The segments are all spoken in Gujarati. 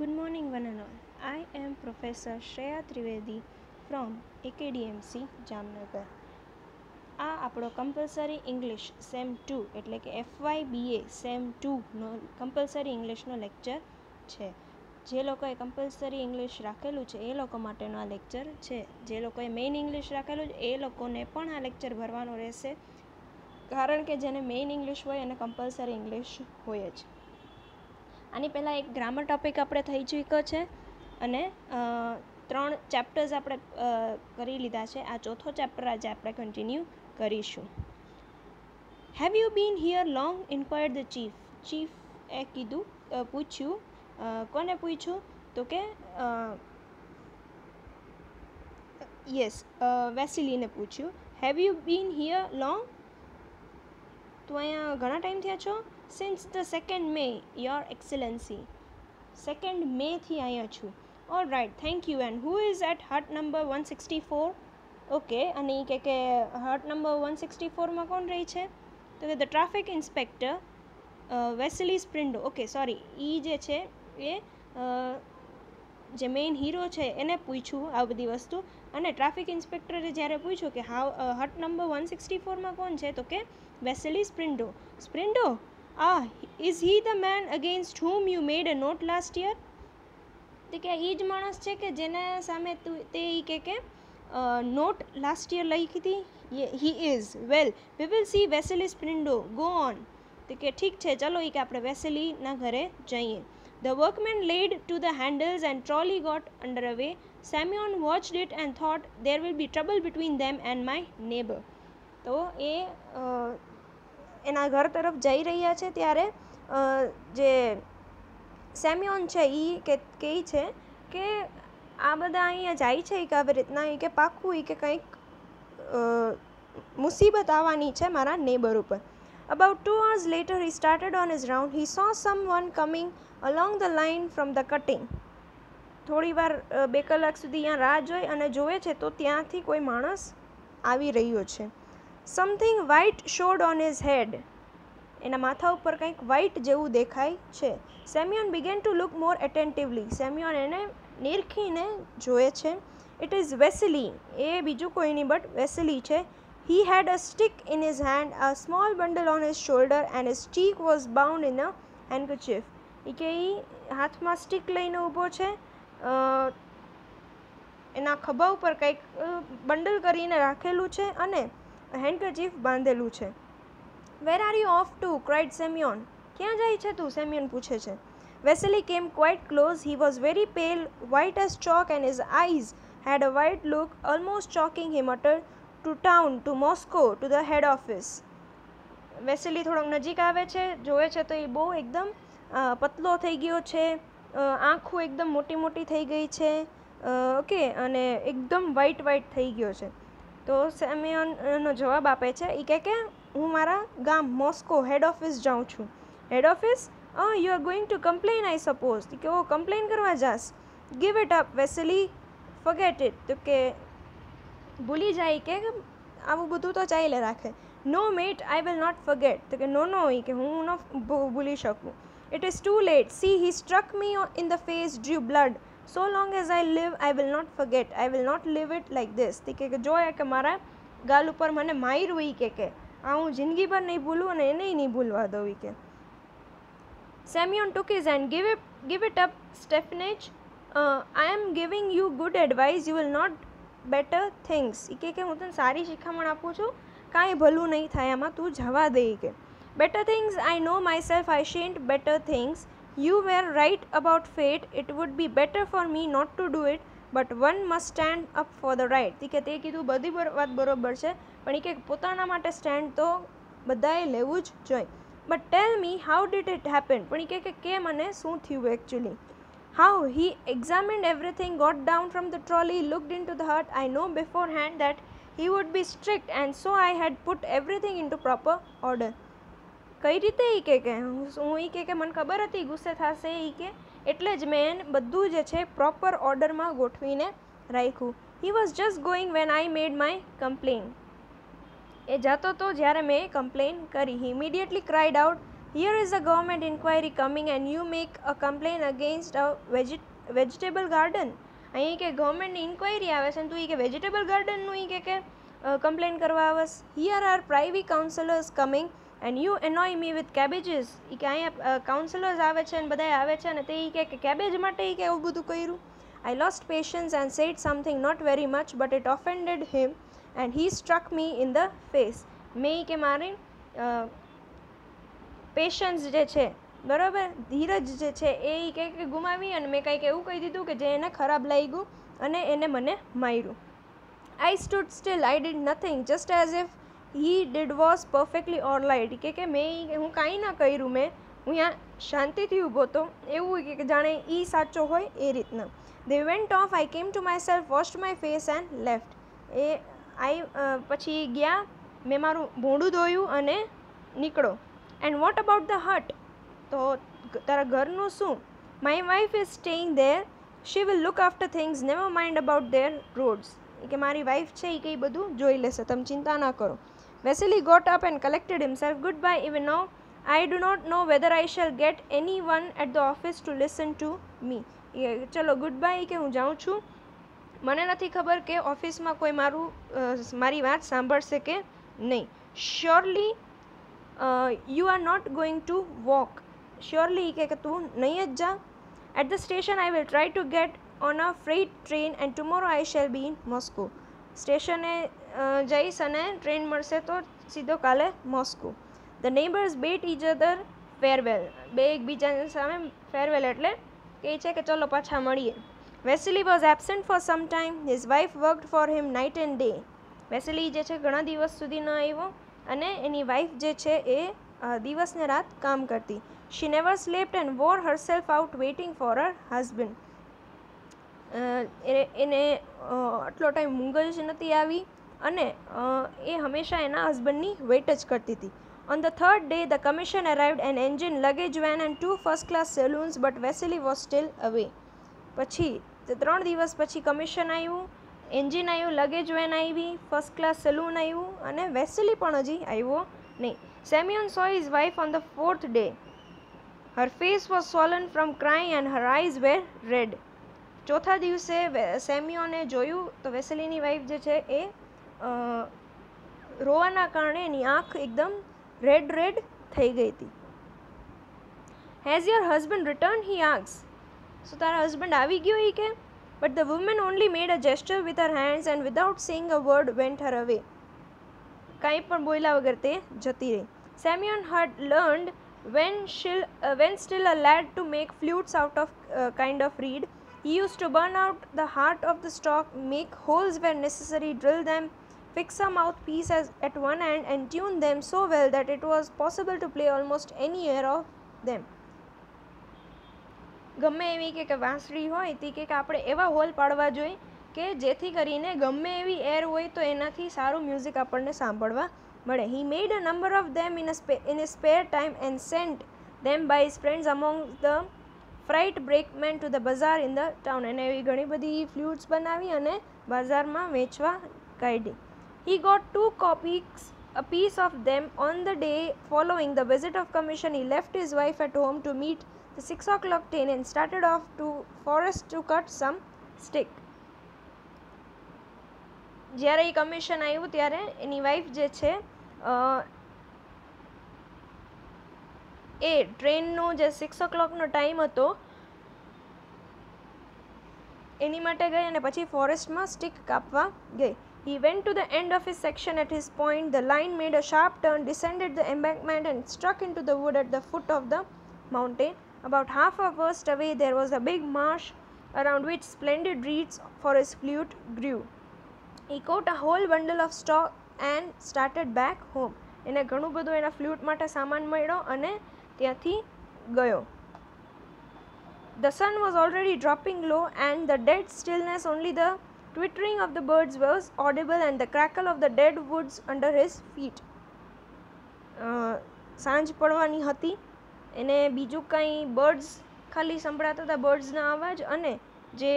Good morning one and all. I am Professor Shreya Trivedi from AKDMC Jamnagar આ આપણો કમ્પલસરી ઇંગ્લિશ સેમ ટુ એટલે કે એફવાય બી એ સેમ ટુનો કમ્પલસરી ઇંગ્લિશનો લેક્ચર છે જે લોકોએ કમ્પલસરી ઇંગ્લિશ રાખેલું છે એ લોકો માટેનું આ લેક્ચર છે જે લોકોએ મેઇન ઇંગ્લિશ રાખેલું છે એ લોકોને પણ આ લેક્ચર ભરવાનો રહેશે કારણ કે જેને મેઇન ઇંગ્લિશ હોય એને કમ્પલસરી ઇંગ્લિશ હોય જ આની પહેલાં એક ગ્રામર ટૉપિક આપણે થઈ ચૂક્યો છે અને ત્રણ ચેપ્ટર્સ આપણે કરી લીધા છે આ ચોથો ચેપ્ટર આજે આપણે કન્ટિન્યુ કરીશું have you been here long inquired the chief chief એ કીધું પૂછ્યું કોને પૂછ્યું તો કે યસ વેસિલીને પૂછ્યું have you been here long તું અહીંયા ઘણા ટાઈમ થયા છો since the second May your excellency second મેથી અહીંયા છું all right thank you and who is at hut number one sixty four okay અને એ કહે કે હર્ટ નંબર વન સિક્સટી ફોરમાં કોણ રહી છે તો કે the traffic inspector Vasily સ્પ્રિન્ડો okay sorry એ જે છે એ જે મેઇન હીરો છે એને પૂછ્યું આ બધી વસ્તુ અને ટ્રાફિક ઇન્સ્પેક્ટરે જ્યારે પૂછ્યું કે how hut number one sixty ફોરમાં કોણ છે તો કે વેસલી સ્પ્રિન્ડો સ્પ્રિન્ડો આ ah, is he the man against whom you made a note last year તે કે એ જ માણસ છે કે જેના સામે તું તે એ કે કે નોટ લાસ્ટ યર લખી he is well we will see Vasily Spiridov go on તે કે ઠીક છે ચાલો એ કે આપણે વેસેલીના ઘરે જઈએ the workman led to the handles and trolley got under away Semyon watched it and thought there will be trouble between them and my neighbour તો એ એના ઘર તરફ જઈ રહ્યા છે ત્યારે જે સેમ્યોન છે એ કે કહે છે કે આ બધા અહીંયા જાય છે કે આવી રીતના એ કે પાક્કું એ કે કંઈક મુસીબત આવવાની છે મારા નેબર ઉપર about two hours later he started on is round he saw someone coming along the line from the cutting થોડી વાર બે કલાક સુધી અહીંયા રાહ જોઈ અને જોવે છે તો ત્યાંથી કોઈ માણસ આવી રહ્યો છે something white showed on his head એના માથા ઉપર કંઈક વ્હાઇટ જેવું દેખાય છે Semyon began to look more attentively Semyon એને નિરખીને જોએ છે ઇટ ઇઝ વેસલી એ બીજું કોઈ નહીં બટ વેસલી છે he had a stick in his hand a small bundle on his shoulder and his stick was bound in a handkerchief એ કે એ હાથમાં સ્ટીક લઈને ઊભો છે એના ખભા ઉપર કંઈક બંડલ કરીને રાખેલું છે અને હેન્ડકચીફ બાંધેલું છે where are you off to cried Semyon ક્યાં જાય છે તું સેમ્યોન પૂછે છે Vasily came quite close he was very pale white as chalk and his eyes had a white look almost choking him mutter to town to Moscow to the head office Vasily થોડોક નજીક આવે છે જોવે છે તો એ બહુ એકદમ પતલો થઈ ગયો છે આંખો એકદમ મોટી મોટી થઈ ગઈ છે ઓકે અને એકદમ વાઈટ વાઈટ થઈ ગયો છે તો સેમિયનનો જવાબ આપે છે એ કહે કે હું મારા ગામ મોસ્કો હેડ ઓફિસ જાઉં છું head office you are going to complain I suppose કે ઓ કમ્પ્લેન કરવા જાસ give it up Vasily forget it તો કે ભૂલી જાય કે આવું બધું તો ચાલે રાખે no mat I will not forget તો કે નો નો હોય કે હું ન ભૂલી શકું it is too late see he struck me in the face due blood so long as I live I will not forget I will not leave it like this તે કે જોયા કે મારા ગાલ ઉપર મને માર્યું એ કે કે આ હું જિંદગીભર નહીં ભૂલું અને એને નહીં ભૂલવા દઉં એ કે Semyon took is and give it give it up સ્ટેફનેજ I am giving you good advice you will not better things એ કે કે હું તને સારી શિખામણ આપું છું કાંઈ ભલું નહીં થાય આમાં તું જવા દઈ કે better things I know myself I shan't better things You were right about fate. It would be better for me not to do it. But one must stand up for the right ઠીક તે કીધું બધી વાત બરોબર છે પણ એ કે પોતાના માટે સ્ટેન્ડ તો બધાએ લેવું જ જોઈએ but tell me how did it happen પણ એ કે કેમ અને શું થયું actually how he examined everything got down from the trolley looked in two the hut I know beforehand that he would be strict and so I had put everything into proper order કઈ રીતે એ કહે કે હું એ કહે કે મને ખબર હતી ગુસ્સે થશે એ કે એટલે જ મેં એને બધું જે છે પ્રોપર ઓર્ડરમાં ગોઠવીને રાખ્યું he was just going when I made my complaint એ જતો તો જ્યારે મેં કમ્પ્લેન કરી he immediately cried out here is a government inquiry coming and you make a complaint against a vegetable garden અહીં કે ગવર્મેન્ટની ઇન્ક્વાયરી આવે છે ને તું એ કે વેજીટેબલ ગાર્ડનનું એ કે કમ્પ્લેન કરવા આવસ here are privy councillors coming and you annoy me with cabbages એ કે અહીંયા કાઉન્સિલર્સ આવે છે અને બધા આવે છે અને તે એ કે કેબેજ માટે એ કે એવું બધું કર્યું I lost patience and said something not very much but it offended him and he struck me in the face મેં કે મારે પેશન્સ જે છે બરાબર ધીરજ જે છે એ કંઈક ગુમાવી અને મેં કંઈક એવું કહી દીધું કે જે એને ખરાબ લાગ્યું અને એને મને માર્યું I stood still I did nothing just as if he did was perfectly all right કે કે મેં હું કાંઈ ના કર્યું મેં હું અહીંયા શાંતિથી ઊભો હતો એવું કે જાણે એ સાચો હોય એ રીતના દે vent off I came to myself washed my face and left એ આઈ પછી ગયા મેં મારું ભોંડું ધોયું અને નીકળો and what about the hut તો તારા ઘરનું શું my wife is staying there she will look after things never mind about their roads કે મારી વાઈફ છે એ કંઈ બધું જોઈ લેશે તમે ચિંતા ના કરો Vasily got up and collected himself. Goodbye, Ivano. I do not know whether I shall get anyone at the office to listen to me. ચલો ગુડ બાય કે હું જાઉં છું મને નથી ખબર કે ઓફિસમાં કોઈ મારું મારી વાત સાંભળશે કે નહીં surely you are not going to walk surely કે તું નહીં જ જા at the station I will try to get on a free train and tomorrow I shall be in Moscow સ્ટેશને જઈશ અને ટ્રેન મળશે તો સીધો કાલે Moscow the neighbours bade each other farewell બે એકબીજાની સામે ફેરવેલ એટલે કહે છે કે ચલો પાછા મળીએ Vasily was absent for some time his wife worked for him night and day Vasily જે છે ઘણા દિવસ સુધી ન આવ્યો અને એની વાઇફ જે છે એ દિવસને રાત કામ કરતી she never slept and wore herself out waiting for her husband એને આટલો ટાઈમ ઊંઘ જ નથી આવી અને એ હંમેશા એના હસબન્ડની વેઇટ જ કરતી હતી on the third day the commission arrived an engine luggage van and two first class saloons, but Vasily was still away પછી ત્રણ દિવસ પછી કમિશન આવ્યું એન્જિન આવ્યું લગેજ વેન આવી ફર્સ્ટ ક્લાસ સેલૂન આવ્યું અને વેસેલી પણ હજી આવ્યો નહીં Semyon saw his wife on the fourth day her face was swollen from crying and her eyes were red ચોથા દિવસે સેમિયોને જોયું તો વેસેલીની વાઇફ જે છે એ રોવાના કારણે એની આંખ એકદમ રેડ રેડ થઈ ગઈ હતી has your husband returned he asks so તારા હસબન્ડ આવી ગયો એ કે but the woman only made a gesture with her hands and without saying a word went her away કાંઈ પણ બોલ્યા વગર તે જતી રહી સેમિયોન હર્ડ લર્ન્ડ વેન શિલ when still a lad to make flutes out of kind of reed He used to burn out the heart of the stalk make holes where necessary drill them fix a mouthpiece at one end and tune them so well that it was possible to play almost any ear of them ગમે એવી કે વાંસળી હોય તે કે આપણે એવા હોલ પાડવા જોઈએ કે જેથી કરીને ગમે એવી એર હોય તો એનાથી સારું મ્યુઝિક આપણને સાંભળવા મળે he made a number of them in in a spare time and sent them by his friends among the freight brakemen to the bazaar in the town એને એવી ઘણી બધી ફ્લ્યુટ્સ બનાવી અને બજારમાં વેચવા કાઢી He got two copies a piece of them on the day following the visit of commission he left his wife at home to meet the 6 o'clock train and started off to forest to cut some stick જ્યારે એ કમિશન આવ્યું ત્યારે એની વાઈફ જે છે એ ટ્રેનનો જે સિક્સ ઓ ક્લોકનો ટાઈમ હતો એની માટે ગઈ અને પછી ફોરેસ્ટમાં સ્ટીક કાપવા ગઈ he went to the end of his section at his point. The line made a sharp turn, descended the embankment, and struck into the wood at the foot of the mountain. About half a verst away, there was a big marsh around which splendid reeds for his flute grew. He caught a whole bundle of stalk and started back home. એને ઘણું બધું એના ફ્લ્યુટ માટે સામાન મળ્યો અને ત્યાંથી ગયો The sun was already dropping low, and the dead stillness only the Twittering of the birds was audible and the crackle of the dead woods under his feet. સાંજ પડવાની હતી એને બીજું કંઈ બર્ડ્સ ખાલી સંભળાતા હતા બર્ડ્સના અવાજ અને જે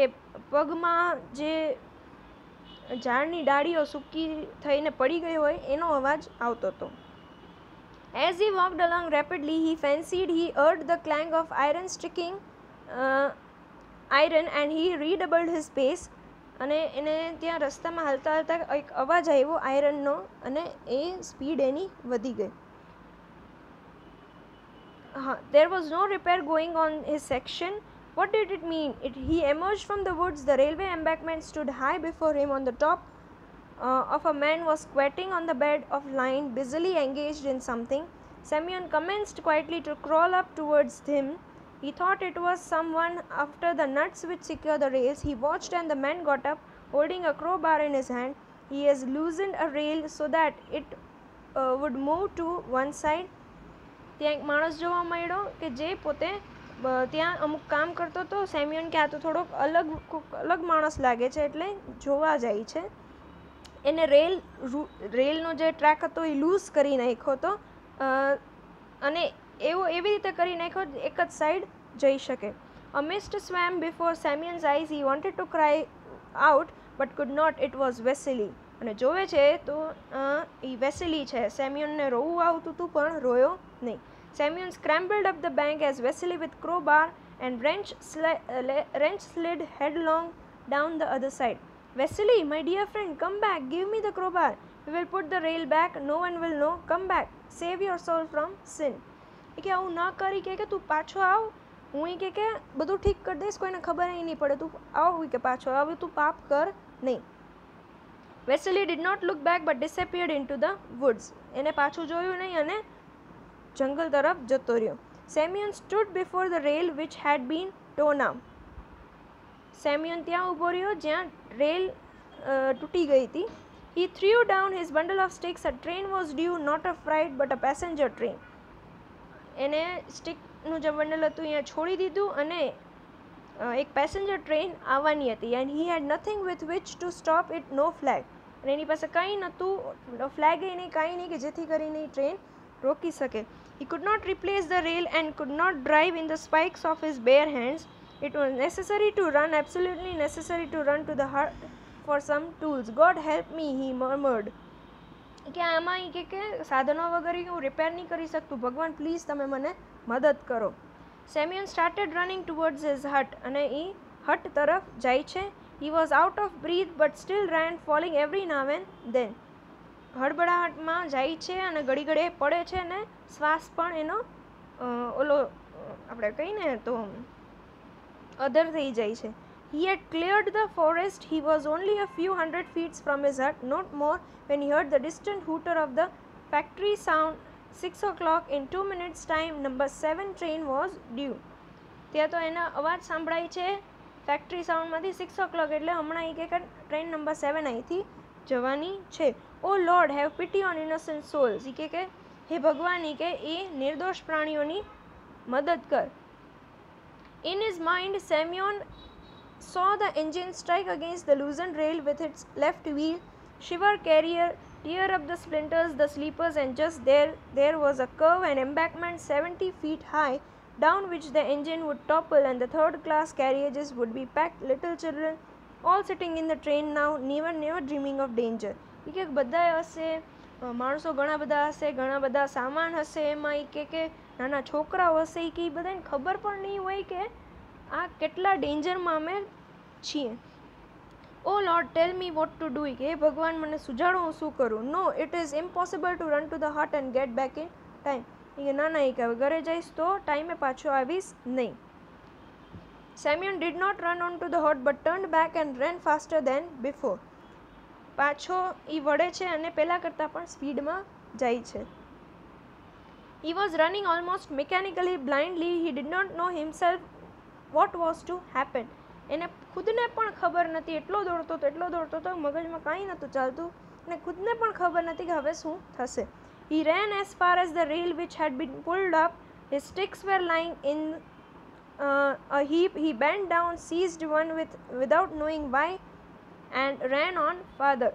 પગમાં જે ઝાડની ડાળીઓ સૂકી થઈને પડી ગઈ હોય એનો અવાજ આવતો હતો as he walked along rapidly he fancied he heard the clang of iron striking iron and he redoubled his pace અને એને ત્યાં રસ્તામાં હાલતા હાલતા એક અવાજ આવ્યો આયરનનો અને એ સ્પીડ એની વધી ગઈ હા there was no repair going on his section what did it mean it he એમર્જ from the woods the railway embankment stood high before him on the top of a man was squatting on the bed of line busily engaged in something Semyon commenced quietly to crawl up towards him He thought it was someone after the nuts which secure the rails. He watched and the man got up holding a crowbar in his hand. He has loosened a rail so that it uh, would move to one side. ત્યાં એક માણસ જોવા મળ્યો કે જે પોતે ત્યાં અમુક કામ કરતો હતો સેમ્યુન કે આ તો થોડોક અલગ અલગ માણસ લાગે છે એટલે જોવા જાય છે એને રેલ રેલનો જે ટ્રેક હતો એ લૂઝ કરી નાખ્યો હતો અને એવો એવી રીતે કરી નાખ્યો એક જ સાઈડ જઈ શકે a mist swam before Semyon's eyes he wanted to cry out but could not it was Vasily અને જોવે છે તો એ વેસેલી છે સેમ્યુનને રોવું આવતું હતું પણ રોયો નહીં Semyon scrambled up the bank as Vasily with crowbar and wrench wrench slid headlong down the other side Vasily my dear friend come back give me the crowbar we will put the rail back no one will know come back save your soul from sin એ કે આવું ના કરી કે કે તું પાછો આવ હું એ કે કે બધું ઠીક કરી દઈશ કોઈને ખબર અહીં નહીં પડે તું આવ કે પાછો આવ તું પાપ કર નહીં Vasily did not look back but disappeared in two the woods એને પાછું જોયું નહીં અને જંગલ તરફ જતો રહ્યો Semyon stood before the rail which had been torn Semyon ત્યાં ઊભો રહ્યો જ્યાં રેલ તૂટી ગઈ હતી He threw down his bundle of sticks a train was due not a freight, but a passenger train. એને સ્ટિકનું જે બંડલ હતું અહીંયા છોડી દીધું અને એક પેસેન્જર ટ્રેન આવવાની હતી and he had nothing with which to stop it no flag અને એની પાસે કંઈ નહોતું ફ્લેગે નહીં કાંઈ નહીં કે જેથી કરીને એ ટ્રેન રોકી શકે he could not replace the rail and could not drive in the spikes of his bare hands it was necessary to run absolutely necessary to run to the hut for some tools God help me he murmured કે આમાં એ કે સાધનો વગર હું રિપેર નહીં કરી શકતું ભગવાન પ્લીઝ તમે મને મદદ કરો Semyon started running towards his hut અને એ હટ તરફ જાય છે he was out of breath but still ran falling every now and then હડબડાહટમાં જાય છે અને ઘડી ઘડીએ પડે છે અને શ્વાસ પણ એનો ઓલો આપણે કહીને તો અધર થઈ જાય છે He had cleared the forest. He was only a few hundred feet from his hut, not more, when he heard the distant hooter of the factory sound. Six o'clock in two minutes time number seven train was due ત્યાં તો એના અવાજ સાંભળાય છે ફેક્ટરી સાઉન્ડમાંથી સિક્સ ઓ ક્લોક એટલે હમણાં એક એક ટ્રેન નંબર સેવન અહીંથી જવાની છે ઓ Lord have pity on innocent souls કે કે હે ભગવાન કે એ નિર્દોષ પ્રાણીઓની મદદ કર in his mind Semyon saw the engine strike against the loosened rail with its left wheel, shiver carrier, tear up the splinters, the sleepers, and just there, there was a curve and embankment 70 feet high, down which the engine would topple and the third class carriages would be packed, little children, all sitting in the train now, never, never dreaming of danger. માણસો ઘણા બધા હશે ઘણા બધા સામાન હશે એમાં એ કે નાના છોકરાઓ હશે એ કે બધાને ખબર પણ નહીં હોય કે આ કેટલા ડેન્જરમાં અમે છીએ ઓ Lord tell me what to doing હે ભગવાન મને સુજાડો હું શું કરું no it is impossible to run to the hut and get back in time એ ના ના એ કહેવાય ઘરે જઈશ તો ટાઈમે પાછો આવીશ નહીં Semyon did not run on to the hut but turn back and ran faster than before પાછો એ વળે છે અને પહેલાં કરતાં પણ સ્પીડમાં જાય છે he was running almost mechanically blindly he did not know himself what was to happen એને ખુદને પણ ખબર નથી એટલો દોડતો હતો એટલો દોડતો હતો મગજમાં કાંઈ નહોતું ચાલતું અને ખુદને પણ ખબર નથી કે હવે શું થશે he ran as far as the rail which had been pulled up his sticks were lying in a heap he bent down seized one with without knowing why and ran on farther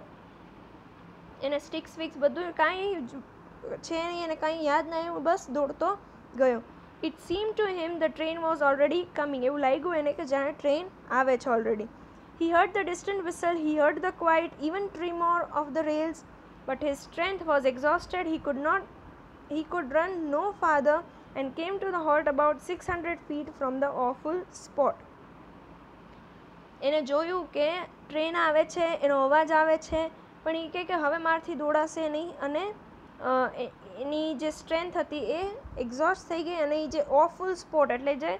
એને સ્ટિક્સ વિક્સ બધું કાંઈ છે નહીં એને કાંઈ યાદ નહીં બસ દોડતો ગયો it seem to him the train was already coming એવું લાગ્યું એને કે જાણે ટ્રેન આવે છે already he heard the distant whistle he heard the quiet even tremor of the rails but his strength was exhausted he could not he could run no farther and came to the hut about six hundred feet from the awful spot એને જોયું કે ટ્રેન આવે છે એનો અવાજ આવે છે પણ એ કહે કે હવે મારથી દોડાશે નહીં અને એની જે સ્ટ્રેન્થ હતી એ એક્ઝોસ્ટ થઈ ગઈ અને એ જે ઓફુલ સ્પોટ એટલે જે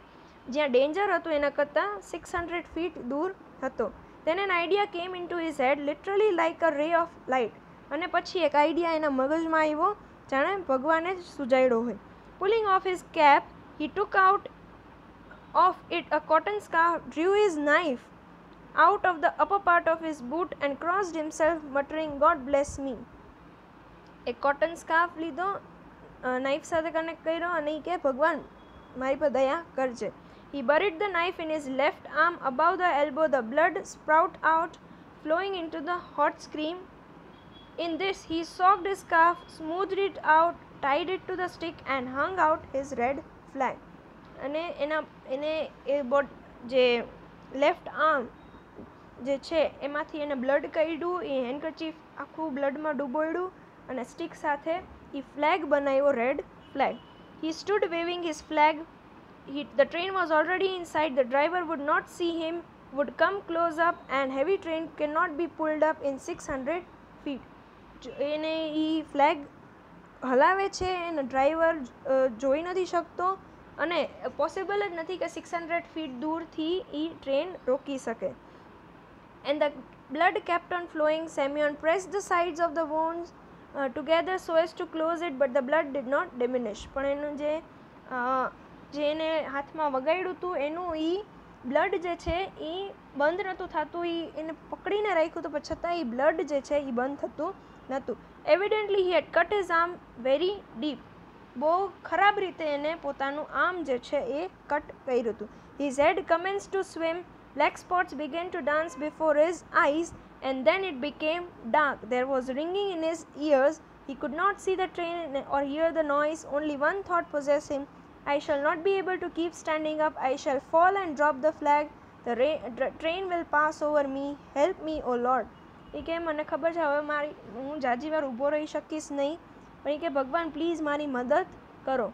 જ્યાં ડેન્જર હતું એના કરતાં સિક્સ હંડ્રેડ ફીટ દૂર હતો તેને an idea came into his head literally like a ray of light અને પછી એક આઈડિયા એના મગજમાં આવ્યો જાણે ભગવાને જ સુજાયડો હોય pulling of his cap he took out of it a cotton scarf drew his knife out of the upper part of his boot and crossed himself, muttering God bless me એક કોટન સ્કાર્ફ લીધો નાઇફ સાથે કનેક્ટ કર્યો અને એ કે ભગવાન મારી પર દયા કરજે he buried the knife in his left arm above the elbow the blood sprout out flowing in two the hot stream in this he soaked the scarf smoothed it out tied it to the stick and hung out his red flag અને એના એને એ બોટ જે લેફ્ટ આર્મ જે છે એમાંથી એને બ્લડ કાઢ્યું એ હેન્ડકરચીફ આખું બ્લડમાં ડૂબોડ્યું અને સ્ટિક સાથે એ ફ્લેગ બનાવ્યો red flag he stood waving his flag train was already was already inside the driver would not see him would come close up and heavy train cannot be pulled up in 600 feet એને એ ફ્લેગ હલાવે છે અને ડ્રાઈવર જોઈ નથી શકતો અને પોસિબલ જ નથી કે સિક્સ હંડ્રેડ ફીટ દૂરથી એ ટ્રેન રોકી શકે and the blood kept on flowing સેમ્યુઅન press the sides of the once together so as to close it but the blood did not diminish પણ એનું જે uh, જે એને હાથમાં વગાડ્યું હતું એનું એ બ્લડ જે છે એ બંધ નહોતું થતું એ એને પકડીને રાખ્યું હતું પણ છતાં એ બ્લડ જે છે એ બંધ થતું નહોતું evidently he had cut his arm very deep બહુ ખરાબ રીતે એને પોતાનું આર્મ જે છે એ કટ કર્યું હતું his head કમેન્સ to swim black spots began to dance before his eyes and then it became dark. There was ringing in his ears. He could not see the train or hear the noise. Only one thought possessed him I shall not be able to keep standing up. I shall fall and drop the flag. The ra- train will pass over me. Help me, O Lord. એ કે મને ખબર છે હવે મારી હું જાજી વાર ઊભો રહી શકીશ નહીં પણ એ કે ભગવાન પ્લીઝ મારી મદદ કરો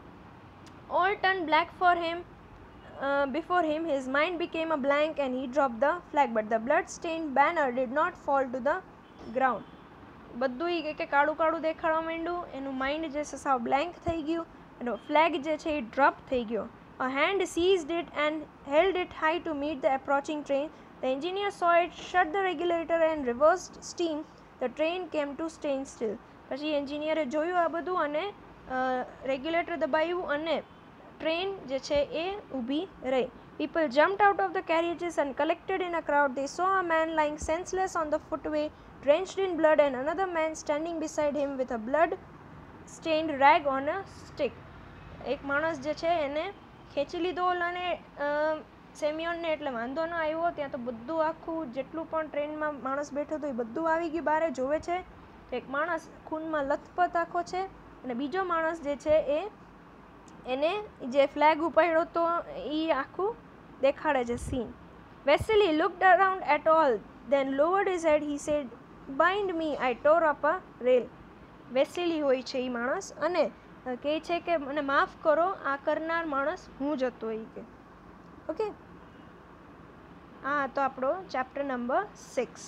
all turn black for uh, before him, his mind became a blank and he dropped the flag. But the blood-stained banner did not fall to the ground. બધું એ કે કાળું કાળું દેખાડવા માંડ્યું એનું માઇન્ડ જે છે સાવ બ્લેન્ક થઈ ગયું એનો ફ્લેગ જે છે એ ડ્રોપ થઈ ગયો a hand seized it and held it high to meet the approaching train the engineer saw it shut the regulator and reversed steam the train came to stand still પછી એન્જિનિયરે જોયું આ બધું અને રેગ્યુલેટર દબાવ્યું અને ટ્રેન જે છે એ ઊભી રહી people jump out of the carriages and collected in a crowd they saw a man lying senseless on the footway drenched in blood and another man standing beside him with a blood stained rag on a stick એક માણસ જે છે એને ખેંચી લીધો અને સેમિયોનને એટલે વાંધો ન આવ્યો ત્યાં તો બધું આખું જેટલું પણ ટ્રેનમાં માણસ બેઠો હતો એ બધું આવી ગયું બારે જોવે છે એક માણસ ખૂનમાં લથપથ આખો છે અને બીજો માણસ જે છે એ એને જે ફ્લેગ ઉપાડ્યો તો એ આખું દેખાડે છે scene Vessely looked around at all then lowered his head he said bind me I tore up a rail Vessely હોય છે એ માણસ અને કહે છે કે મને માફ કરો આ કરનાર માણસ હું જ હતો એ કે ઓકે આ હતો આપણો chapter number six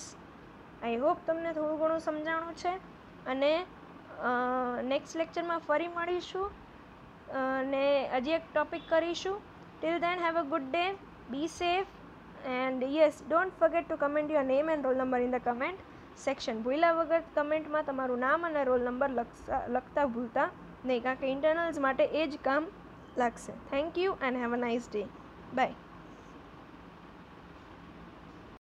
I hope તમને થોડું ઘણું સમજાણું છે અને નેક્સ્ટ લેક્ચરમાં ફરી મળીશું ને હજી એક ટોપિક કરીશું till then have a good day be safe and yes don't forget to comment your name and roll number in the comment section ભૂલ્યા વગર કમેન્ટમાં તમારું નામ અને રોલ નંબર લખતા લખતા ભૂલતા નહીં કારણ કે ઇન્ટરનલ્સ માટે એ જ કામ લાગશે thank you and have a nice day by